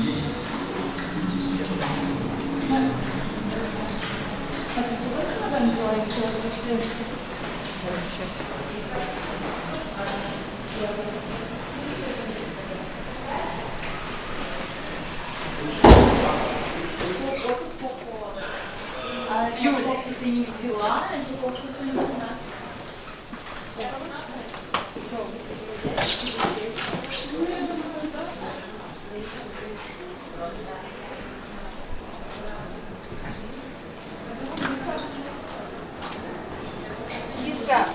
А ты согласна, Ваня Николаевич, что возвращаешься? Сейчас. Юля, ты не взяла, а зубов не взяла. Китка.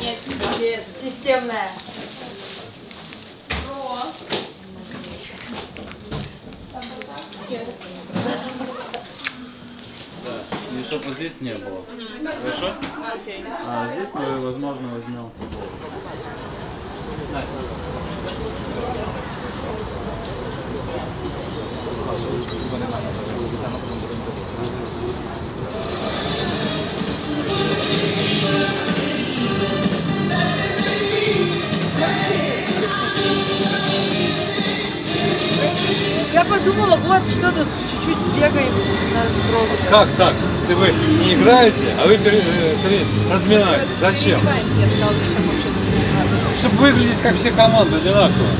Нет, нет. Системная. Да. И чтобы здесь не было. Хорошо? А здесь мы, возможно, возьмем футбол. Я подумала, вот что тут чуть-чуть бегаем на дорогу. Как так? Если вы не играете, а вы э, разминаетесь. Зачем? Я сказала, зачем вообще. Чтобы выглядеть как все команды одинаково.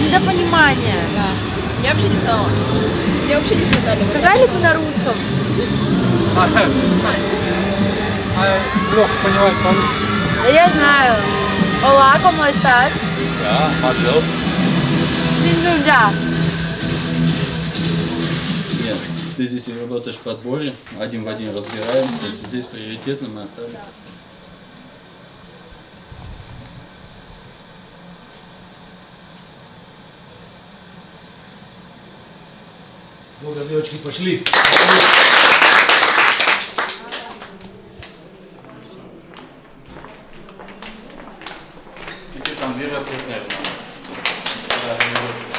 Недопонимание. Да. Я вообще не знала. Мне вообще не сказали. Сказали бы на русском. А, а Леха понимает по-русски. Да я знаю. Olá, como estás? Да, модел. Синдзюнджа. Ты здесь работаешь в подборе, один в один разбираемся. Здесь приоритетно мы оставим. Ну-ка, девочки, пошли. Теперь там две вопросные. Внимание!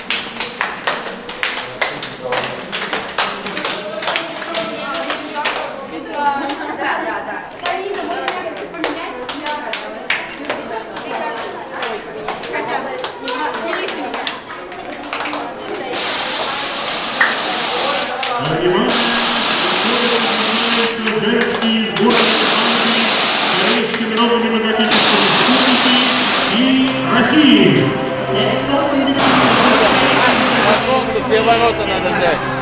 ворота надо взять.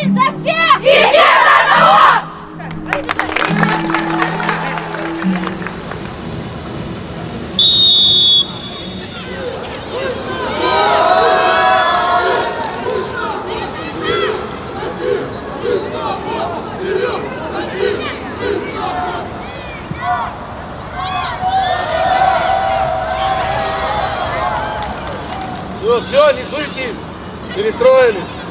Один за всех! И все за одного! Все, все, не суйтесь. Перестроились.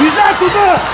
Бежать туда!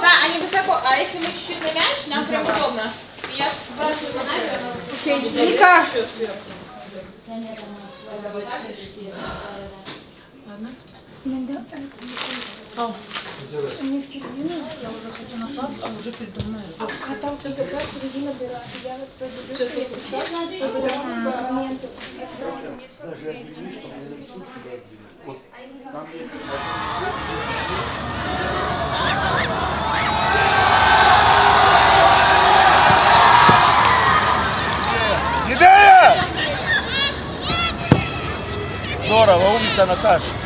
Да, они высоко. А если мы чуть-чуть на мяч, нам прям удобно. И я сбрасываю на нафиг. Ника! А там как раз середина дыра. Я вот пойду моменты. Идея! Natasha?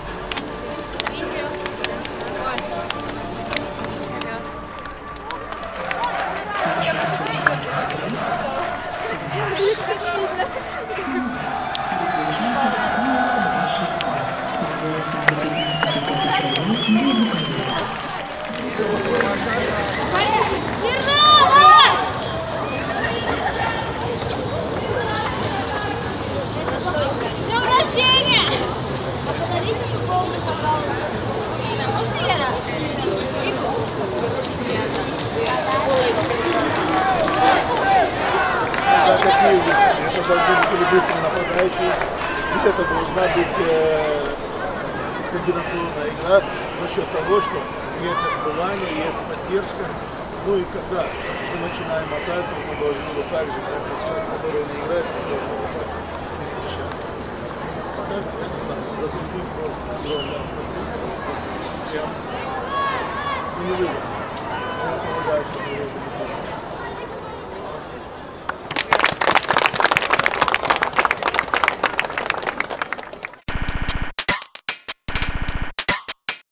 это должны быть или быстрые нападающие, или это должна быть э, комбинационная игра за счет того, что есть отбывание, есть поддержка. Ну и когда мы начинаем атаку, мы должны вот так же, как вот сейчас, которые не играют, мы должны вот так не встречаться. А за другим просто огромное спасибо. Ну, не выбор.